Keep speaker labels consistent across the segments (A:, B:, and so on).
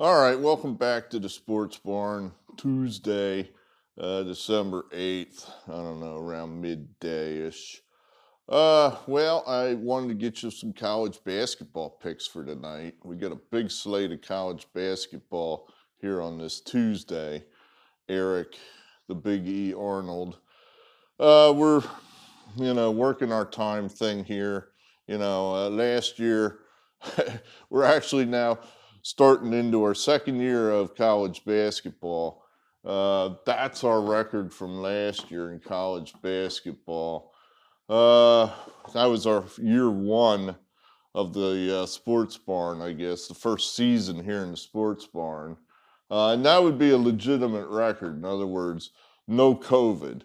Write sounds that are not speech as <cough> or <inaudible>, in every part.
A: All right, welcome back to the Sports Barn. Tuesday, uh, December 8th. I don't know, around midday ish. Uh, well, I wanted to get you some college basketball picks for tonight. We got a big slate of college basketball here on this Tuesday. Eric, the Big E Arnold. Uh, we're, you know, working our time thing here. You know, uh, last year, <laughs> we're actually now starting into our second year of college basketball. Uh, that's our record from last year in college basketball. Uh, that was our year one of the uh, sports barn, I guess, the first season here in the sports barn. Uh, and that would be a legitimate record. In other words, no COVID.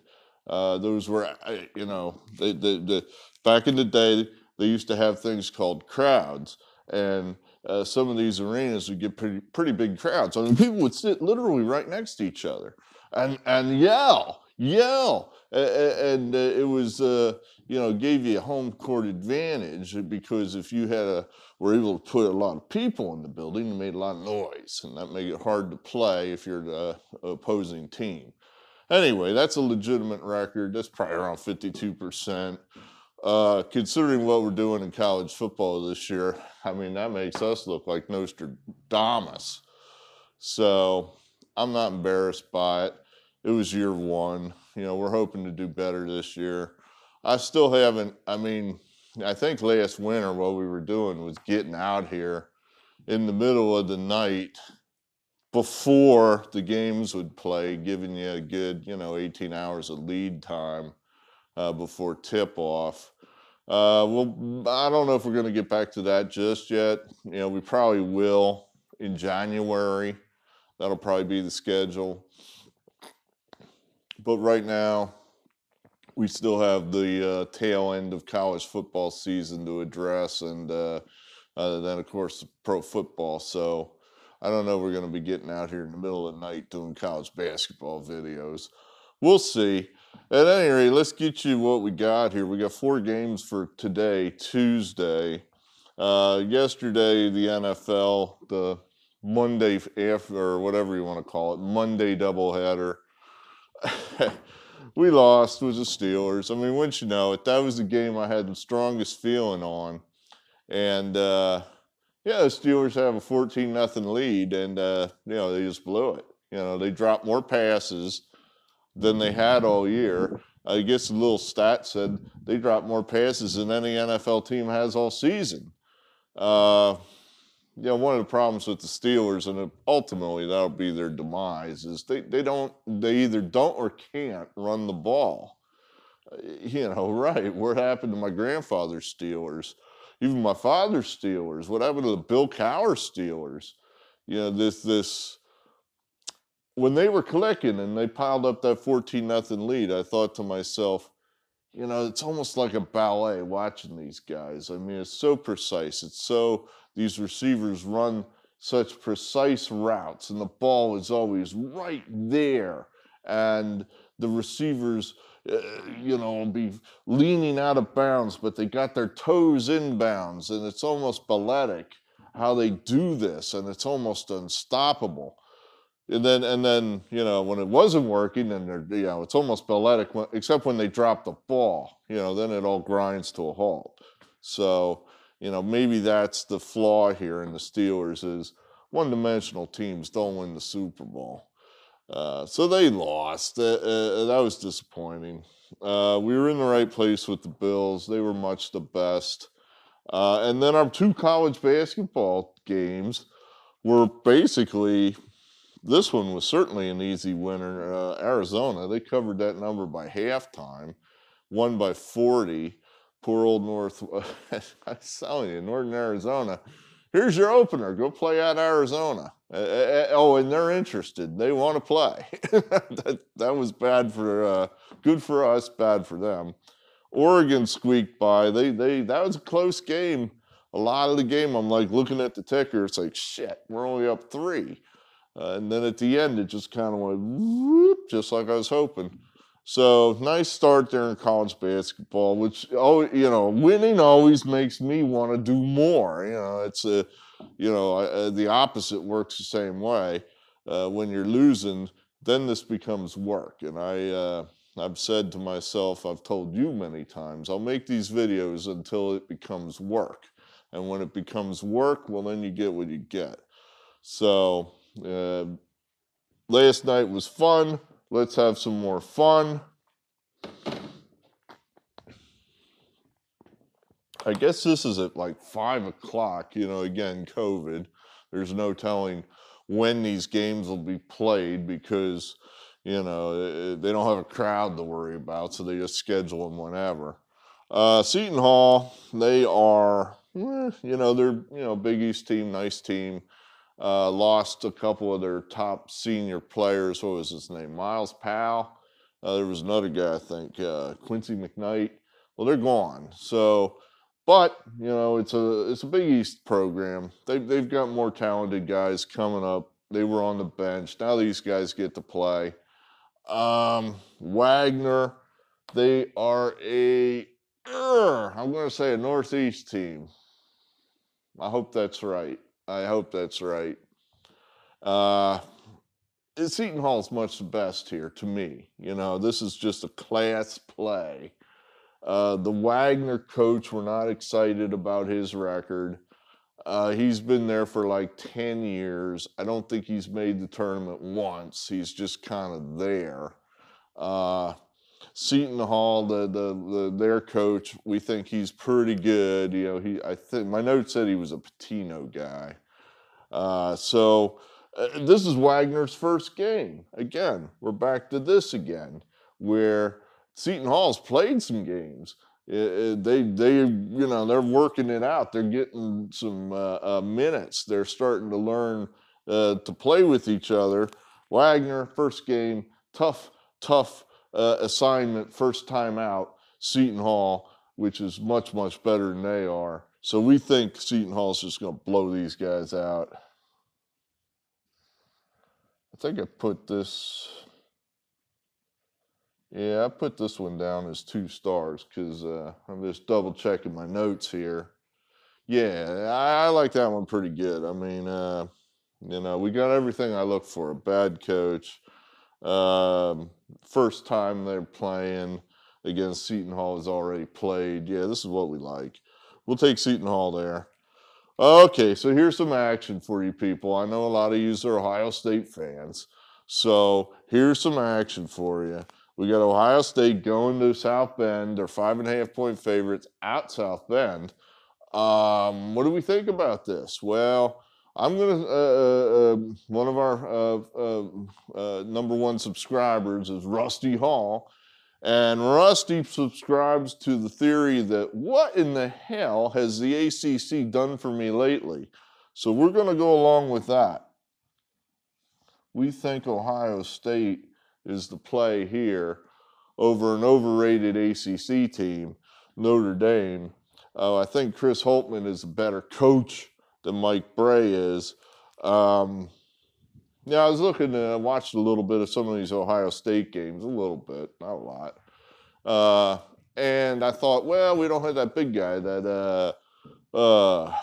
A: Uh, those were, you know, they, they, they, back in the day, they used to have things called crowds. And uh, some of these arenas would get pretty pretty big crowds. I mean, people would sit literally right next to each other and and yell, yell, and uh, it was uh, you know gave you a home court advantage because if you had a were able to put a lot of people in the building, it made a lot of noise, and that made it hard to play if you're the opposing team. Anyway, that's a legitimate record. That's probably around 52 percent. Uh, considering what we're doing in college football this year, I mean, that makes us look like Nostradamus. So I'm not embarrassed by it. It was year one. You know, we're hoping to do better this year. I still haven't, I mean, I think last winter what we were doing was getting out here in the middle of the night before the games would play, giving you a good, you know, 18 hours of lead time uh, before tip off. Uh, well, I don't know if we're going to get back to that just yet. You know, we probably will in January. That'll probably be the schedule. But right now, we still have the uh, tail end of college football season to address, and uh, uh, then, of course, pro football. So I don't know we're going to be getting out here in the middle of the night doing college basketball videos. We'll see. At any rate, let's get you what we got here. We got four games for today, Tuesday. Uh, yesterday, the NFL, the Monday after, or whatever you want to call it, Monday doubleheader. <laughs> we lost with the Steelers. I mean, wouldn't you know it? That was the game I had the strongest feeling on. And uh, yeah, the Steelers have a 14 nothing lead, and uh, you know they just blew it. You know they dropped more passes than they had all year. I guess a little stat said they dropped more passes than any NFL team has all season. Uh, you know, one of the problems with the Steelers, and ultimately that'll be their demise, is they, they don't they either don't or can't run the ball. Uh, you know, <laughs> right? What happened to my grandfather's Steelers? Even my father's Steelers. What happened to the Bill Cowher Steelers? You know, this this when they were clicking and they piled up that 14 nothing lead, I thought to myself, you know, it's almost like a ballet watching these guys. I mean, it's so precise. It's so, these receivers run such precise routes, and the ball is always right there. And the receivers, uh, you know, be leaning out of bounds, but they got their toes in bounds, and it's almost balletic how they do this, and it's almost unstoppable and then and then you know when it wasn't working and they're you know it's almost balletic except when they drop the ball you know then it all grinds to a halt. So you know maybe that's the flaw here in the steelers is one-dimensional teams don't win the super bowl. Uh, so they lost. Uh, uh, that was disappointing. Uh, we were in the right place with the bills. They were much the best. Uh, and then our two college basketball games were basically this one was certainly an easy winner. Uh, Arizona, they covered that number by halftime, won by 40. Poor old North, <laughs> I'm telling you, Northern Arizona. Here's your opener. Go play at Arizona. Uh, oh, and they're interested. They want to play. <laughs> that, that was bad for, uh, good for us, bad for them. Oregon squeaked by. They, they, that was a close game. A lot of the game, I'm like looking at the ticker. It's like, shit, we're only up three. Uh, and then at the end, it just kind of went whoop, just like I was hoping. So nice start there in college basketball, which oh you know winning always makes me want to do more. You know it's a you know uh, the opposite works the same way. Uh, when you're losing, then this becomes work, and I. Uh, I've said to myself, I've told you many times, I'll make these videos until it becomes work. And when it becomes work, well, then you get what you get. So, uh, last night was fun. Let's have some more fun. I guess this is at like five o'clock. You know, again, COVID. There's no telling when these games will be played because, you know, they don't have a crowd to worry about, so they just schedule them whenever. Uh, Seton Hall, they are, eh, you know, they're, you know, Big East team, nice team. Uh, lost a couple of their top senior players. What was his name? Myles Powell. Uh, there was another guy, I think, uh, Quincy McKnight. Well, they're gone. So, but you know, it's a it's a Big East program. They they've got more talented guys coming up. They were on the bench. Now these guys get to play. Um, Wagner, they are a I'm going to say a Northeast team. I hope that's right. I hope that's right. Uh, Seton Hall's much the best here to me. You know, this is just a class play. Uh, the Wagner coach, we're not excited about his record. Uh, he's been there for like 10 years. I don't think he's made the tournament once. He's just kind of there. Uh, Seton Hall, the, the, the their coach, we think he's pretty good. You know, he I think my note said he was a Pitino guy. Uh, so uh, this is Wagner's first game. Again, we're back to this again, where Seton Hall's played some games. It, it, they they you know they're working it out. They're getting some uh, uh minutes. They're starting to learn uh, to play with each other. Wagner first game, tough tough uh, assignment first time out, Seton Hall, which is much, much better than they are. So we think Seton Hall's just going to blow these guys out. I think I put this, yeah, I put this one down as two stars because uh, I'm just double checking my notes here. Yeah, I, I, like that one pretty good. I mean, uh, you know, we got everything I look for a bad coach, um, first time they're playing against Seton Hall has already played. Yeah, this is what we like. We'll take Seton Hall there. Okay, so here's some action for you people. I know a lot of you are Ohio State fans. So here's some action for you. We got Ohio State going to South Bend. They're five and a half point favorites at South Bend. Um, what do we think about this? Well, I'm gonna. Uh, uh, um, one of our uh, uh, uh, number one subscribers is Rusty Hall, and Rusty subscribes to the theory that what in the hell has the ACC done for me lately? So we're gonna go along with that. We think Ohio State is the play here over an overrated ACC team, Notre Dame. Uh, I think Chris Holtmann is a better coach than Mike Brey is. Um, yeah, I was looking and I watched a little bit of some of these Ohio State games, a little bit, not a lot. Uh, and I thought, well, we don't have that big guy, that, uh, uh,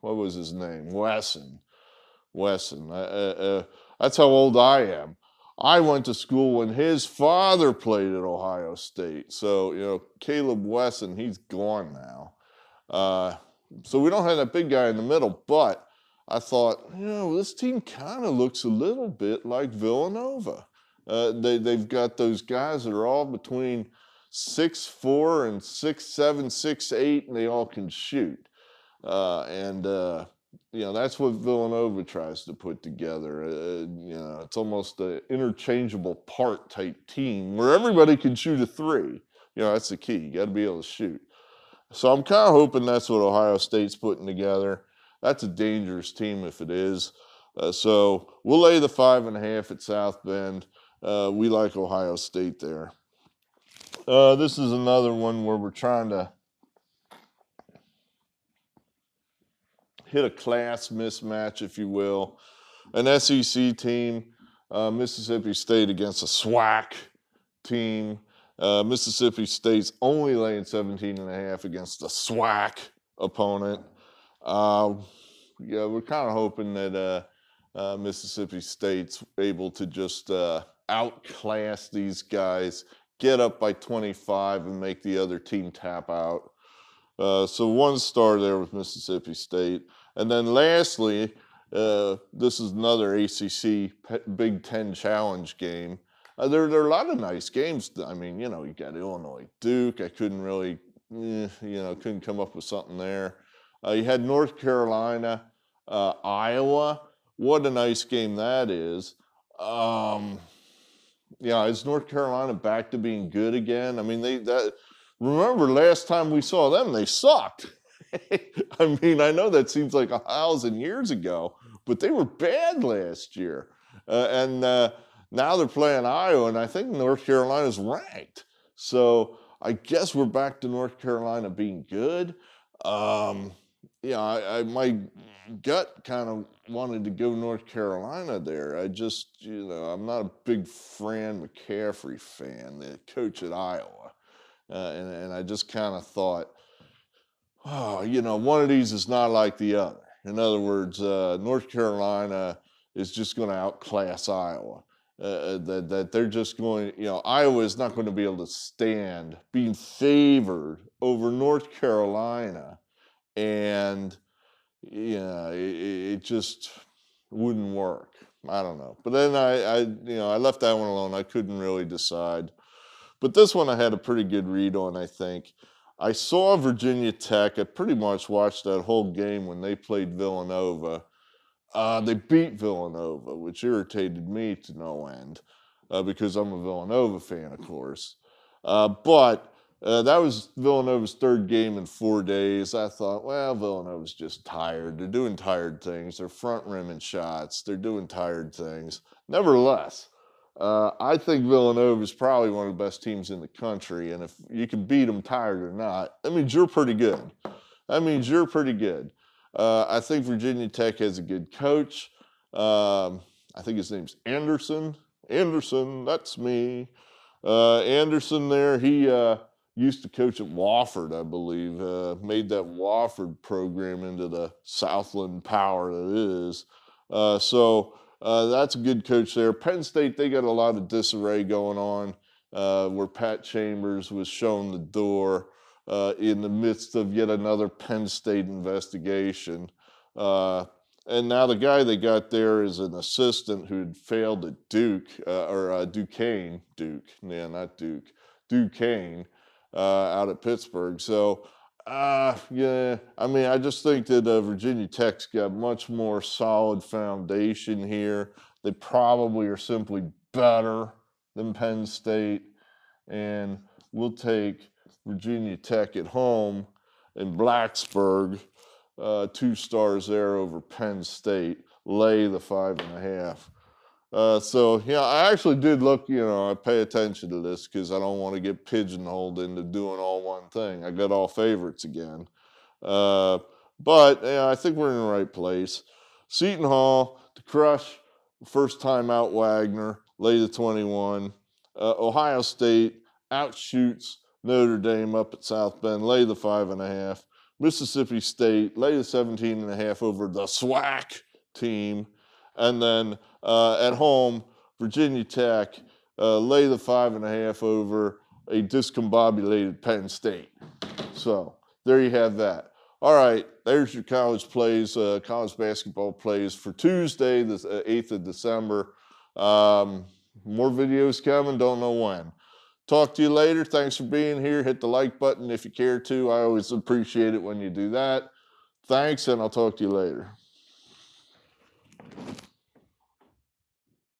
A: what was his name? Wesson. Wesson. Uh, uh, that's how old I am. I went to school when his father played at Ohio State. So, you know, Caleb Wesson, he's gone now. So we don't have that big guy in the middle, but I thought, you know, this team kind of looks a little bit like Villanova. Uh, they, they've got those guys that are all between six four and six seven, six eight, and they all can shoot. Uh, and uh, you know that's what Villanova tries to put together. Uh, you know, it's almost an interchangeable part type team where everybody can shoot a three. You know, that's the key. You got to be able to shoot. So I'm kind of hoping that's what Ohio State's putting together. That's a dangerous team if it is. Uh, so we'll lay the five and a half at South Bend. Uh, we like Ohio State there. Uh, this is another one where we're trying to hit a class mismatch, if you will. An SEC team, uh, Mississippi State against a SWAC team. Uh, Mississippi State's only laying 17 and a half against a SWAC opponent. Uh, yeah, we're kind of hoping that uh, uh, Mississippi State's able to just uh, outclass these guys, get up by 25, and make the other team tap out. Uh, so one star there with Mississippi State. And then lastly, this is another ACC Big Ten Challenge game. Uh, there, there are a lot of nice games. I mean, you know, you got Illinois Duke. I couldn't really, eh, you know, couldn't come up with something there. Uh, you had North Carolina, uh, Iowa. What a nice game that is. Um, yeah, is North Carolina back to being good again? I mean, they that remember last time we saw them, they sucked. <laughs> I mean, I know that seems like a thousand years ago, but they were bad last year. Uh, and uh, now they're playing Iowa, and I think North Carolina's ranked. So I guess we're back to North Carolina being good. Um, yeah, I, I, my gut kind of wanted to go North Carolina there. I just, you know, I'm not a big Fran McCaffery fan, the coach at Iowa. Uh, and, and I just kind of thought, oh, you know, one of these is not like the other. In other words, uh, North Carolina is just going to outclass Iowa. Uh, uh, that, that they're just going, you know, Iowa is not going to be able to stand being favored over North Carolina. And, know, it, it just wouldn't work. I don't know. But then I, I, you know, I left that one alone. I couldn't really decide. But this one I had a pretty good read on, I think. I saw Virginia Tech. I pretty much watched that whole game when they played Villanova. Uh, they beat Villanova, which irritated me to no end uh, because I'm a Villanova fan, of course. Uh, but uh, that was Villanova's third game in four days. I thought, well, Villanova's just tired. They're doing tired things. They're front rimming shots. They're doing tired things. Nevertheless, uh, I think Villanova is probably one of the best teams in the country, and if you can beat them tired or not, that means you're pretty good. That means you're pretty good. Uh, I think Virginia Tech has a good coach. Um, I think his name's Anderson. Anderson, that's me. Uh, Anderson there, he uh, used to coach at Wofford, I believe. Uh, made that Wofford program into the Southland power that it is. Uh, so uh, that's a good coach there. Penn State, they got a lot of disarray going on where Pat Chambers was shown the door uh, in the midst of yet another Penn State investigation. Uh, and now the guy they got there is an assistant who'd failed at Duke, uh, or uh, Duquesne, Duke, yeah, not Duke, Duquesne, out at Pittsburgh. So uh, yeah, I mean, I just think that uh, Virginia Tech's got much more solid foundation here. They probably are simply better than Penn State, and we'll take Virginia Tech at home in Blacksburg, uh, two stars there over Penn State, lay the five and a half. Uh, so, yeah, I actually did look, you know, I pay attention to this because I don't want to get pigeonholed into doing all one thing. I got all favorites again. Uh, but yeah, I think we're in the right place. Seton Hall to crush first time out Wagner, lay the 21. Uh, Ohio State outshoots Notre Dame up at South Bend, lay the five and a half. Mississippi State, lay the 17 and a half over the SWAC team. And then uh, at home, Virginia Tech uh, lay the five and a half over a discombobulated Penn State. So there you have that. All right, there's your college plays, uh, college basketball plays for Tuesday, the 8th uh, of December. Um, more videos coming, don't know when. Talk to you later. Thanks for being here. Hit the like button if you care to. I always appreciate it when you do that. Thanks, and I'll talk to you later.